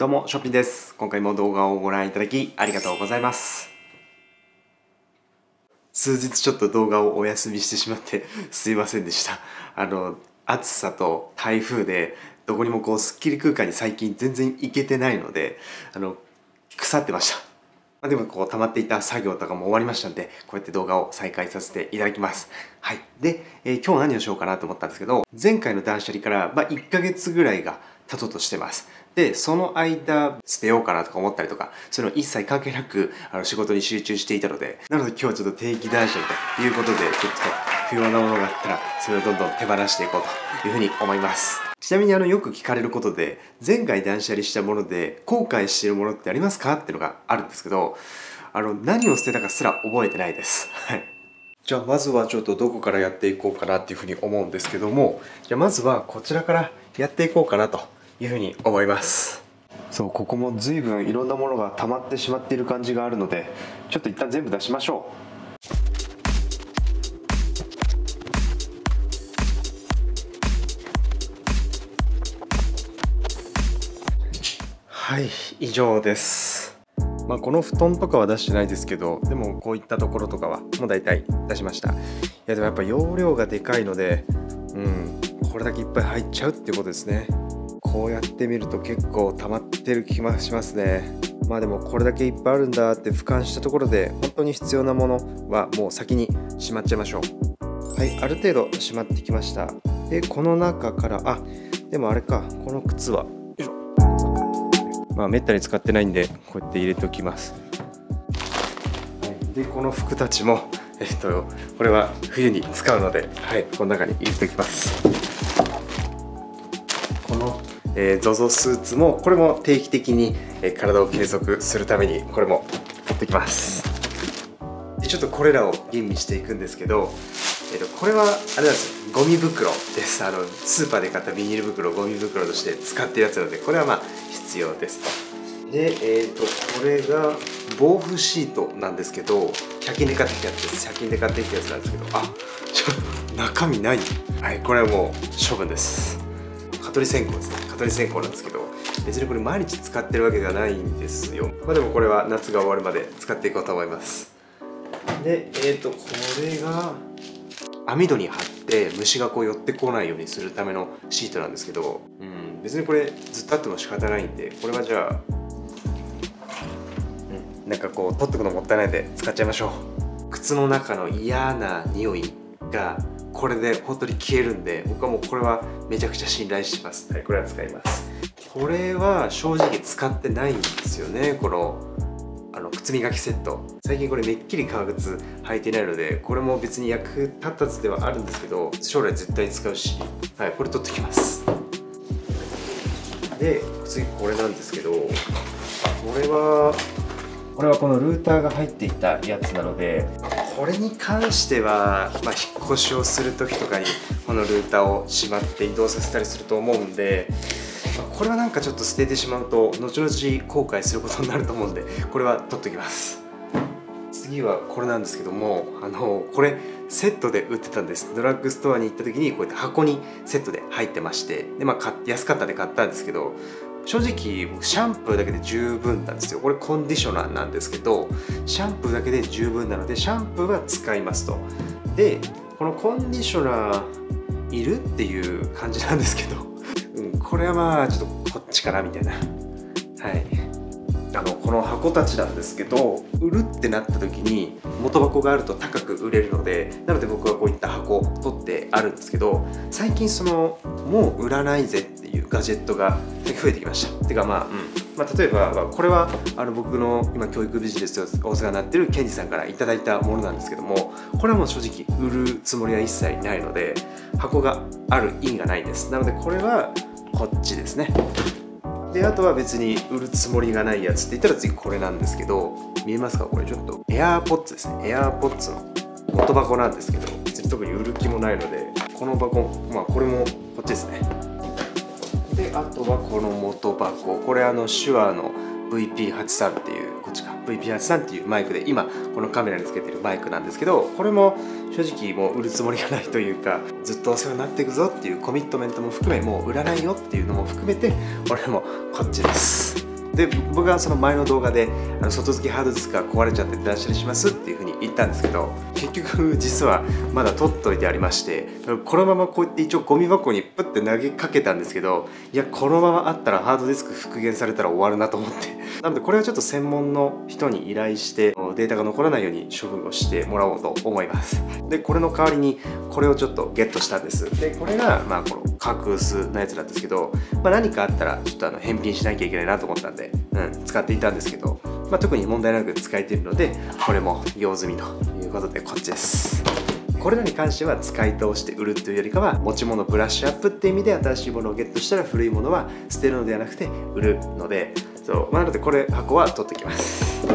どうも、ショッピンです。今回も動画をご覧いただきありがとうございます。数日ちょっと動画をお休みしてしまってすいませんでした。あの、暑さと台風でどこにもこうスッキリ空間に最近全然行けてないので、あの、腐ってました。まあ、でもこう溜まっていた作業とかも終わりましたんで、こうやって動画を再開させていただきます。はい。で、えー今日何をしようかなと思ったんですけど、前回の断捨離から、まあ、1ヶ月ぐらいが経とうとしてます。で、その間、捨てようかなとか思ったりとか、そういうの一切関係なく、あの、仕事に集中していたので、なので今日はちょっと定期断捨離ということで、ちょっと不要なものがあったら、それをどんどん手放していこうというふうに思います。ちなみにあのよく聞かれることで前回断捨離したもので後悔しているものってありますかっていうのがあるんですけどあの何を捨てたかすら覚えてないです。はいじゃあまずはちょっとどこからやっていこうかなっていうふうに思うんですけどもじゃあまずはこちらからやっていこうかなというふうに思います。そうここも随分いろんなものが溜まってしまっている感じがあるのでちょっと一旦全部出しましょう。はい以上です。まあ、この布団とかは出してないですけどでもこういったところとかはもう大体出しました。いやでもやっぱ容量がでかいのでうんこれだけいっぱい入っちゃうっていうことですねこうやって見ると結構溜まってる気がしますね。まあでもこれだけいっぱいあるんだって俯瞰したところで本当に必要なものはもう先にしまっちゃいましょう。はいある程度しまってきました。でこの中からあでもあれかこの靴は。よいしょ。まあめったに使ってないんでこうやって入れておきます、はい、でこの服たちもえっとこれは冬に使うのではいこの中に入れておきます、えー、ZOZO スーツもこれも定期的に、えー体を継続するためにこれも取ってきます。でちょっとこれらを吟味していくんですけど、えー、とこれはあれなんです。ゴミ袋です。あのスーパーで買ったビニール袋をゴミ袋として使ってるやつなのでこれはまあ必要です。とでえっ、とこれが防腐シートなんですけど100均で買ってきたやつです。100均で買ってきたやつなんですけどあちょっと中身ない。はいこれはもう処分です。蚊取り線香ですね。蚊取り線香なんですけど別にこれ毎日使ってるわけではないんですよ。まあでもこれは夏が終わるまで使っていこうと思います。でえっ、とこれが網戸に貼って虫がこう寄ってこないようにするためのシートなんですけど、うん、別にこれずっとあっても仕方ないんでこれはじゃあ、うん、なんかこう取っとくのもったいないんで使っちゃいましょう。靴の中の嫌な匂いがこれで本当に消えるんで僕はもうこれはめちゃくちゃ信頼します。はいこれは使います。これは正直使ってないんですよねこのあの靴磨きセット。最近これめっきり革靴履いてないのでこれも別に役立たずではあるんですけど将来絶対使うしはいこれ取ってきます。で次これなんですけどこれはこれはこのルーターが入っていたやつなのでこれに関しては、まあ、引っ越しをする時とかにこのルーターをしまって移動させたりすると思うんでまあこれはなんかちょっと捨ててしまうと後々後悔することになると思うんでこれは取っておきます。次はこれなんですけどもあのこれセットで売ってたんです。ドラッグストアに行った時にこうやって箱にセットで入ってましてで、まあ、安かったんで買ったんですけど正直僕シャンプーだけで十分なんですよ。これコンディショナーなんですけどシャンプーだけで十分なのでシャンプーは使いますと。でこのコンディショナーいるっていう感じなんですけど、うん、これはまあちょっとこっちかなみたいな。はい。あのこの箱たちなんですけど売るってなった時に元箱があると高く売れるのでなので僕はこういった箱取ってあるんですけど最近そのもう売らないぜってガジェットが増えてきました。てかまあ、うん。まあ、例えばこれはあの僕の今教育ビジネスでお世話になってるケンジさんからいただいたものなんですけどもこれはもう正直売るつもりは一切ないので箱がある意味がないんです。なのでこれはこっちですね。であとは別に売るつもりがないやつって言ったら次これなんですけど見えますか？これちょっと AirPods ですね。AirPods の元箱なんですけど別に特に売る気もないのでこの箱まあこれもこっちですね。であとはこの元箱。これあの手話の VP83 っていうこっちか。VP83 っていうマイクで今このカメラにつけてるマイクなんですけどこれも正直もう売るつもりがないというかずっとお世話になっていくぞっていうコミットメントも含めもう売らないよっていうのも含めて俺もこっちです。で僕はその前の動画であの外付けハードディスクが壊れちゃって断捨離しますっていうふうに言ったんですけど結局実はまだ取っといてありましてこのままこうやって一応ゴミ箱にプッて投げかけたんですけどいやこのままあったらハードディスク復元されたら終わるなと思って。なのでこれはちょっと専門の人に依頼してデータが残らないように処分をしてもらおうと思います。でこれの代わりにこれをちょっとゲットしたんです。でこれがまあこの角薄なやつなんですけど、まあ、何かあったらちょっとあの返品しなきゃいけないなと思ったんで、うん、使っていたんですけど、まあ、特に問題なく使えているのでこれも用済みということでこっちです。これらに関しては使い通して売るというよりかは持ち物ブラッシュアップっていう意味で新しいものをゲットしたら古いものは捨てるのではなくて売るのでそう、まあ、なのでこれ箱は取ってきます。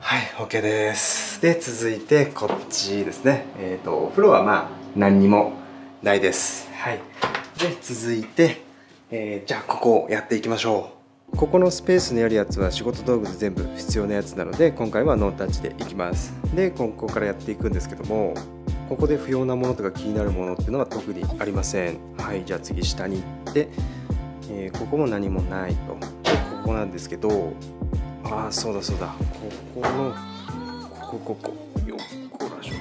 はい OK です。で続いてこっちですね。えっ、ー、とお風呂はまあ何にもないです。はい。で続いて、えー、じゃあここをやっていきましょう。ここのスペースにあるやつは仕事道具で全部必要なやつなので今回はノータッチでいきます。でここからやっていくんですけどもここで不要なものとか気になるものっていうのは特にありません。はいじゃあ次下に行って、えー、ここも何もないと。でここなんですけどああそうだそうだ。ここのこここよこらしょ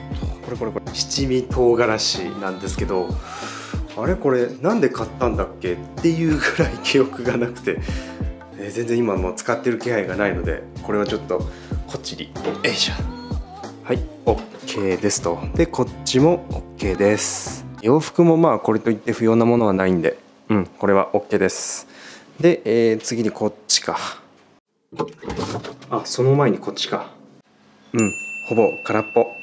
これこれこれ七味唐辛子なんですけどあれこれなんで買ったんだっけっていうぐらい記憶がなくて、えー、全然今もう使ってる気配がないのでこれはちょっとこっちによいしょ。はい。OK ですと。でこっちも OK です洋服もまあこれといって不要なものはないんで。うんこれは OK です。で、えー、次にこっちか。あその前にこっちか。うんほぼ空っぽ。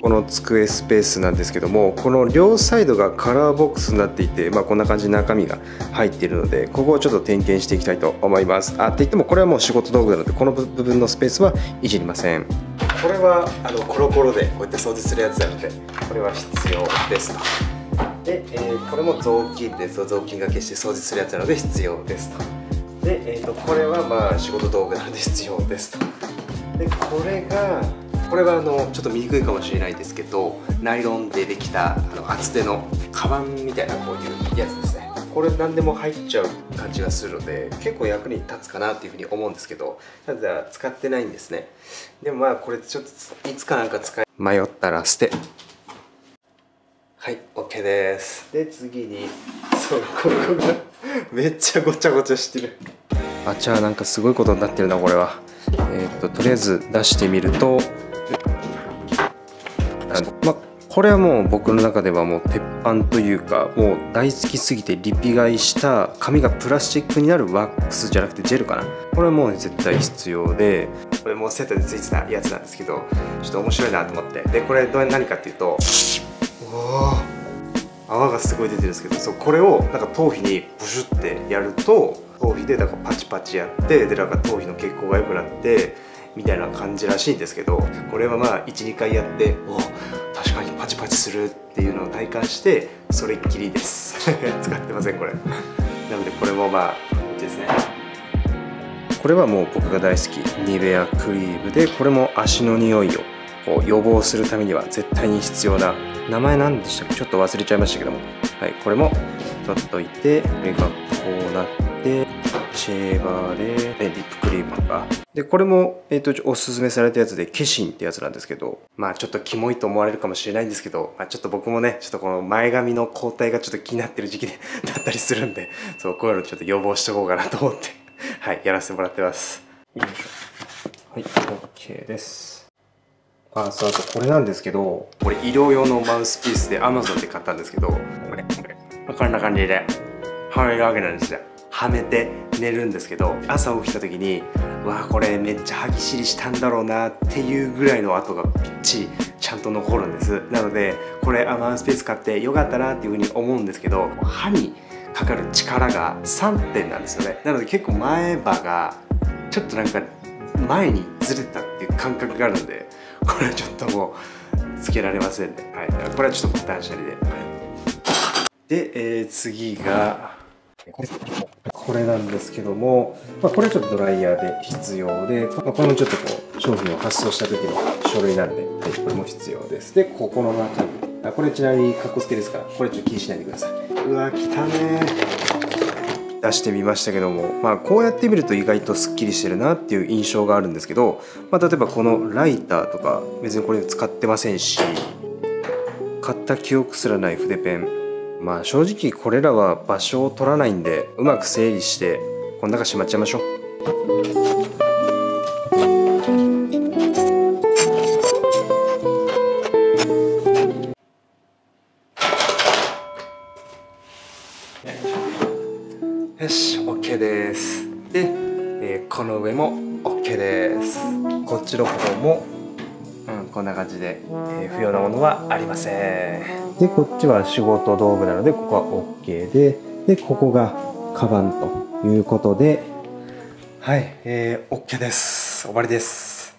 この机スペースなんですけどもこの両サイドがカラーボックスになっていて、まあ、こんな感じで中身が入っているのでここをちょっと点検していきたいと思います。あって言ってもこれはもう仕事道具なのでこの部分のスペースはいじりません。これはあのコロコロでこうやって掃除するやつなのでこれは必要ですと。で、えー、これも雑巾です雑巾がけして掃除するやつなので必要ですと。で、えーと、とこれはまあ仕事道具なので必要ですと。でこれがこれはあのちょっと見にくいかもしれないですけどナイロンでできたあの厚手のカバンみたいなこういうやつですね。これ何でも入っちゃう感じがするので結構役に立つかなっていうふうに思うんですけどただ使ってないんですね。でもまあこれちょっといつかなんか使い迷ったら捨て。はい OK です。で次にそうここがめっちゃごちゃごちゃしてる。あじゃあなんかすごいことになってるなこれは。えー、っととりあえず出してみるとまあ、これはもう僕の中ではもう鉄板というかもう大好きすぎてリピ買いした紙がプラスチックになるワックスじゃなくてジェルかな。これはもう絶対必要でこれもうセットでついてたやつなんですけどちょっと面白いなと思って。でこれどう何かっていうとおお泡がすごい出てるんですけどそうこれをなんか頭皮にブシュってやると頭皮でなんかパチパチやってでなんか頭皮の血行が良くなってみたいな感じらしいんですけどこれはまあ12回やってお確かにパチパチするっていうのを体感してそれっきりです。使ってませんこれ。なのでこれもまあですね。これはもう僕が大好きニベアクリームでこれも足の匂いをこう予防するためには絶対に必要な名前何でしたっけ？ちょっと忘れちゃいましたけども。はいこれも取っといてこれがこうなってでシェーバーでリップクリームとか。でこれも、えーと、おすすめされたやつでケシンってやつなんですけどまあちょっとキモいと思われるかもしれないんですけど、まあ、ちょっと僕もねちょっとこの前髪の交代がちょっと気になってる時期で だったりするんでそうこういうのちょっと予防しとこうかなと思って はいやらせてもらってます。よいしょはい OK です。あそうあとこれなんですけどこれ医療用のマウスピースで Amazon で買ったんですけどこれこんな感じではめるわけなんですよ。はめて寝るんですけど朝起きた時にわあこれめっちゃ歯ぎしりしたんだろうなっていうぐらいの跡がぴっちりちゃんと残るんです。なのでこれアマンスペース買ってよかったなっていうふうに思うんですけど歯にかかる力が3点なんですよね。なので結構前歯がちょっとなんか前にずれたっていう感覚があるのでこれはちょっともうつけられませんね、はい、これはちょっと断捨離で、はい、で、えー、次がこれなんですけども、まあ、これはちょっとドライヤーで必要で、まあ、これもちょっとこう商品を発送した時の書類なんで、はい、これも必要です。でここの中にあこれちなみにかっこつけですからこれちょっと気にしないでください。うわ来たね。出してみましたけども、まあ、こうやって見ると意外とすっきりしてるなっていう印象があるんですけど、まあ、例えばこのライターとか別にこれ使ってませんし買った記憶すらない筆ペンまあ正直これらは場所を取らないんでうまく整理してこの中しまっちゃいましょう。よし OK です。で、えー、この上も OK です。こっちの方も、こんな感じで、えー、不要なものはありません。でこっちは仕事道具なのでここは OK ででここがカバンということで。はい、えー、OK です。終わりです。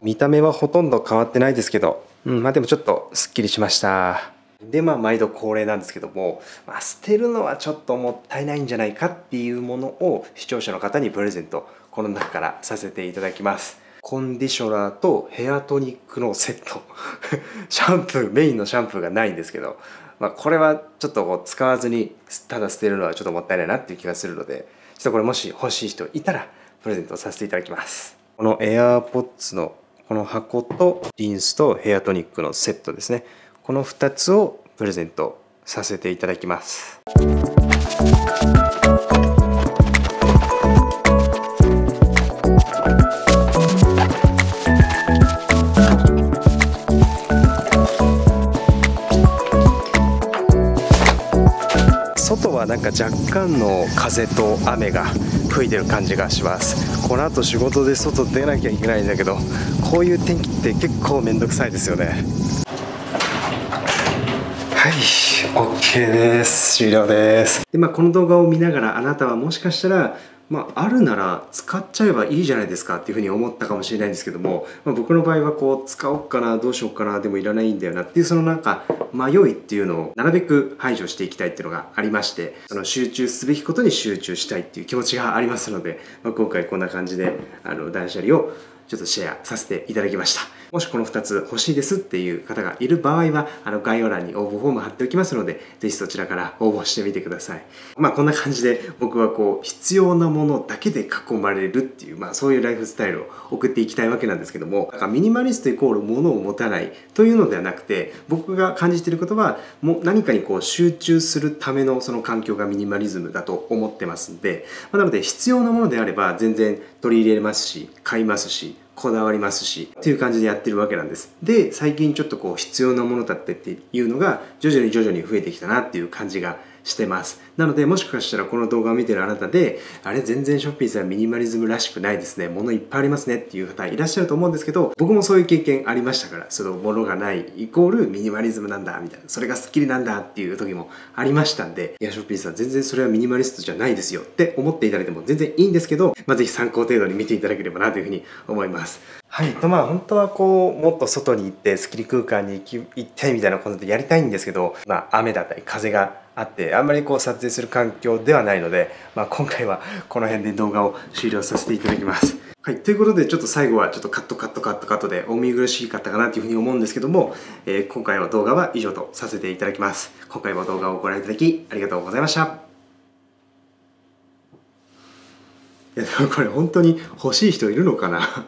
見た目はほとんど変わってないですけど、うん、まあでもちょっとすっきりしました。でまあ毎度恒例なんですけども、まあ、捨てるのはちょっともったいないんじゃないかっていうものを視聴者の方にプレゼントこの中からさせていただきますコンディショナーとヘアトニックのセット。シャンプーメインのシャンプーがないんですけど、まあ、これはちょっとこう使わずにただ捨てるのはちょっともったいないなっていう気がするのでちょっとこれもし欲しい人いたらプレゼントさせていただきます。この AirPods のこの箱とリンスとヘアトニックのセットですね。この2つをプレゼントさせていただきます。はなんか若干の風と雨が吹いてる感じがします。この後仕事で外出なきゃいけないんだけどこういう天気って結構めんどくさいですよね。はい OK です。終了です。で、まあ、この動画を見ながらあなたはもしかしたらまあ、あるなら使っちゃえばいいじゃないですかっていうふうに思ったかもしれないんですけども、まあ、僕の場合はこう使おうかなどうしようかなでもいらないんだよなっていうそのなんか迷いっていうのをなるべく排除していきたいっていうのがありましてその集中すべきことに集中したいっていう気持ちがありますので、まあ、今回こんな感じであの断捨離をちょっとシェアさせていただきました。もしこの2つ欲しいですっていう方がいる場合は、あの概要欄に応募フォーム貼っておきますので、ぜひそちらから応募してみてください。まあこんな感じで僕はこう必要なものだけで囲まれるっていう、まあそういうライフスタイルを送っていきたいわけなんですけども、だからミニマリストイコール物を持たないというのではなくて、僕が感じていることは、もう何かにこう集中するためのその環境がミニマリズムだと思ってますんで、まあ、なので必要なものであれば全然取り入れますし、買いますし、こだわりますしっていう感じでやってるわけなんです。で最近ちょっとこう必要なものだってっていうのが徐々に徐々に増えてきたなっていう感じがしてます。なのでもしかしたらこの動画を見てるあなたであれ全然ショッピーさんミニマリズムらしくないですね。物いっぱいありますねっていう方いらっしゃると思うんですけど僕もそういう経験ありましたからその物がないイコールミニマリズムなんだみたいなそれがスッキリなんだっていう時もありましたんでいやショッピーさん全然それはミニマリストじゃないですよって思っていただいても全然いいんですけど、まあ、ぜひ参考程度に見ていただければなというふうに思います。はい。とまあ本当はこうもっと外に行ってスッキリ空間に行き行ってみたいなことでやりたいんですけど、まあ、雨だったり風があってあんまりこう撮影する環境ではないので、まあ、今回はこの辺で動画を終了させていただきます。はい。ということで、ちょっと最後はちょっとカットカットカットカットでお見苦しかったかなというふうに思うんですけども、えー、今回の動画は以上とさせていただきます。今回も動画をご覧いただきありがとうございました。いや、でもこれ本当に欲しい人いるのかな？